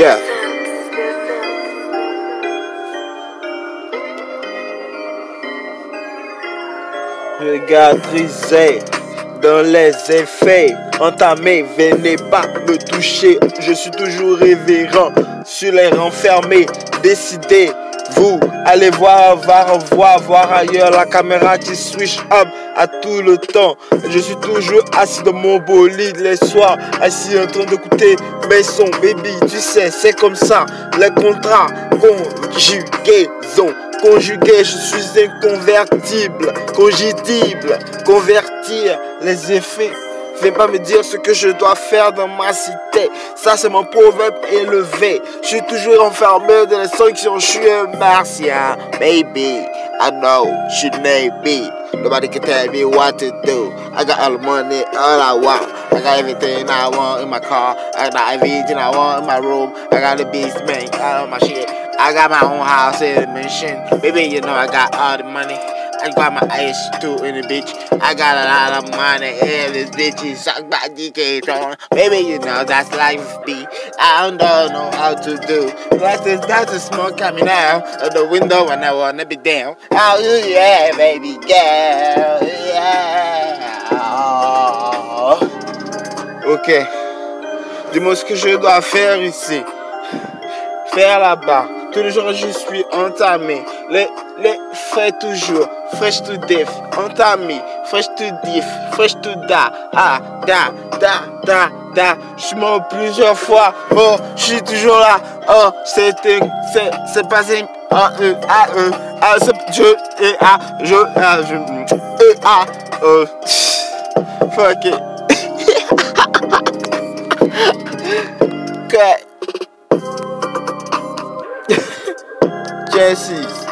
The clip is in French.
Yeah. Regardez dans les effets entamés, venez pas me toucher. Je suis toujours révérend sur les renfermés, décidez. Vous allez voir, voir, voir, voir ailleurs la caméra qui switch up à tout le temps. Je suis toujours assis dans mon bolide les soirs, assis en train d'écouter mes sons, baby. Tu sais, c'est comme ça. Les contrats, conjugaison conjugué, je suis inconvertible, congidible, convertir les effets. Viens pas me dire ce que je dois faire dans ma cité. Ça, c'est mon proverbe élevé. Je suis toujours enfermé dans les sanctions. Je suis un martien, baby. I know, she may be. Nobody can tell me what to do. I got all the money, all I want. I got everything I want in my car. I got everything I want in my room. I got the beast, man. All my shit. I got my own house in the mission. Baby, you know I got all the money. I got my ice too in the bitch. I got a lot of money in this bitch. Suck my DK on. Baby, you know that's life be. I don't know how to do. That's a, that's a smoke coming out of the window when I wanna be down. Oh yeah, baby girl. Yeah. Ok. Dis-moi ce que je dois faire ici. Faire là-bas. Tous les jours, je suis entamé. Les, les frais toujours. Fresh to death. Entamé. Fresh to diff. Fresh to da. Ah, da, da, da, da. Je mort plusieurs fois. Oh, je suis toujours là. Oh, c'est c'est, c'est passé. A, E, A, E, A, je, E, A, je, A, je, E, A, oh. Fuck it. Okay. Jesse.